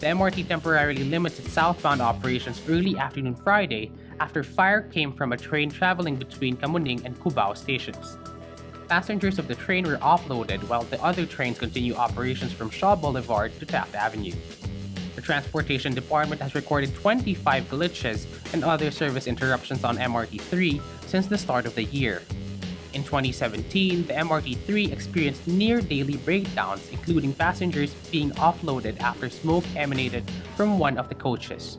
the MRT temporarily limited southbound operations early afternoon Friday after fire came from a train traveling between Kamuning and Cubao stations. Passengers of the train were offloaded while the other trains continue operations from Shaw Boulevard to Taft Avenue. The Transportation Department has recorded 25 glitches and other service interruptions on MRT3 since the start of the year. In 2017, the MRT3 experienced near daily breakdowns, including passengers being offloaded after smoke emanated from one of the coaches.